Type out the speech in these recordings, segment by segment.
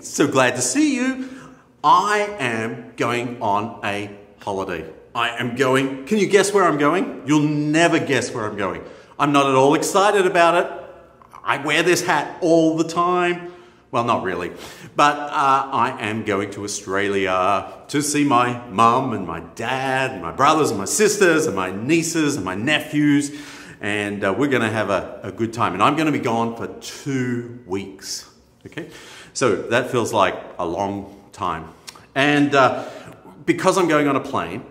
So glad to see you. I am going on a holiday. I am going, can you guess where I'm going? You'll never guess where I'm going. I'm not at all excited about it. I wear this hat all the time. Well, not really. But uh, I am going to Australia to see my mum and my dad and my brothers and my sisters and my nieces and my nephews. And uh, we're going to have a, a good time. And I'm going to be gone for two weeks. Okay? So that feels like a long time. And uh, because I'm going on a plane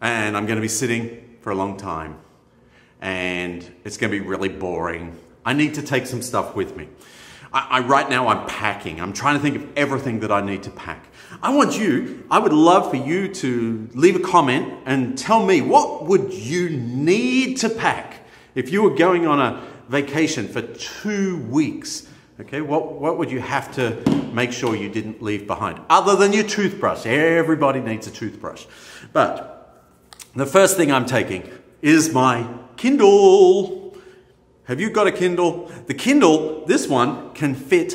and I'm going to be sitting for a long time and it's going to be really boring, I need to take some stuff with me. I, I, right now I'm packing. I'm trying to think of everything that I need to pack. I want you, I would love for you to leave a comment and tell me what would you need to pack if you were going on a vacation for two weeks. Okay, what, what would you have to make sure you didn't leave behind? Other than your toothbrush. Everybody needs a toothbrush. But the first thing I'm taking is my Kindle. Have you got a Kindle? The Kindle, this one, can fit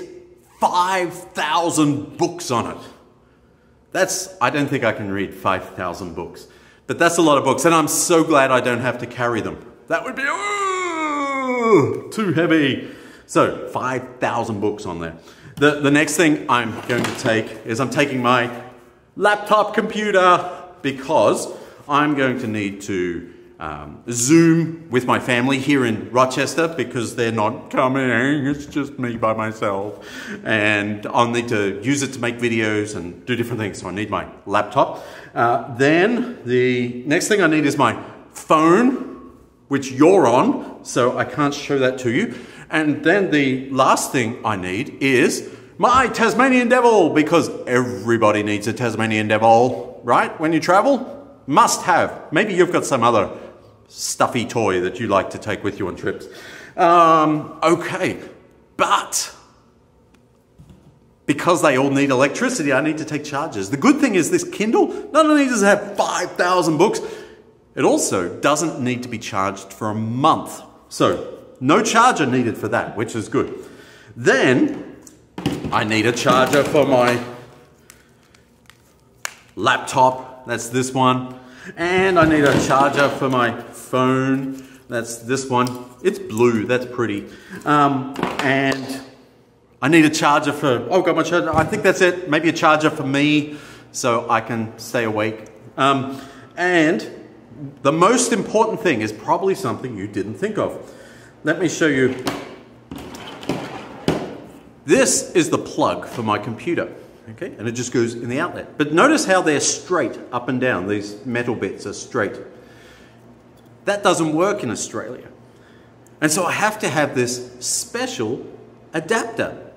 5,000 books on it. That's, I don't think I can read 5,000 books, but that's a lot of books, and I'm so glad I don't have to carry them. That would be too heavy. So, 5,000 books on there. The, the next thing I'm going to take is I'm taking my laptop computer because I'm going to need to um, Zoom with my family here in Rochester because they're not coming. It's just me by myself. And I'll need to use it to make videos and do different things. So I need my laptop. Uh, then the next thing I need is my phone, which you're on. So I can't show that to you. And then the last thing I need is my Tasmanian devil because everybody needs a Tasmanian devil, right? When you travel, must have. Maybe you've got some other stuffy toy that you like to take with you on trips. Um, okay, but because they all need electricity, I need to take charges. The good thing is this Kindle not only does it have 5,000 books, it also doesn't need to be charged for a month. So no charger needed for that, which is good. Then I need a charger for my laptop. That's this one. And I need a charger for my phone. That's this one. It's blue. That's pretty. Um, and I need a charger for, oh, got my charger. I think that's it. Maybe a charger for me so I can stay awake. Um, and the most important thing is probably something you didn't think of. Let me show you. This is the plug for my computer. Okay, and it just goes in the outlet. But notice how they're straight up and down. These metal bits are straight. That doesn't work in Australia. And so I have to have this special adapter.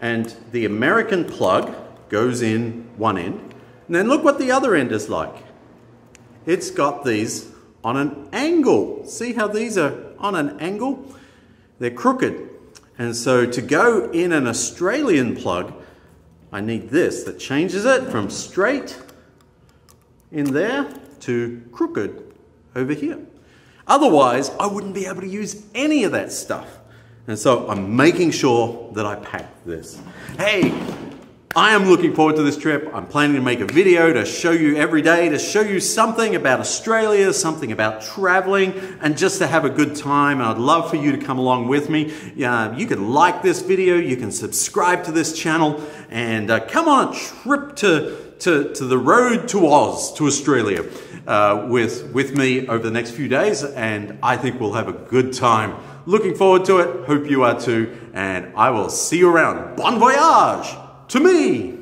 And the American plug goes in one end. And then look what the other end is like. It's got these on an angle. See how these are on an angle? They're crooked. And so to go in an Australian plug, I need this that changes it from straight in there to crooked over here. Otherwise, I wouldn't be able to use any of that stuff. And so I'm making sure that I pack this. Hey, I am looking forward to this trip. I'm planning to make a video to show you every day, to show you something about Australia, something about traveling, and just to have a good time. And I'd love for you to come along with me. Uh, you can like this video, you can subscribe to this channel, and uh, come on a trip to, to, to the road to Oz, to Australia uh, with, with me over the next few days, and I think we'll have a good time. Looking forward to it. Hope you are too, and I will see you around. Bon voyage to me!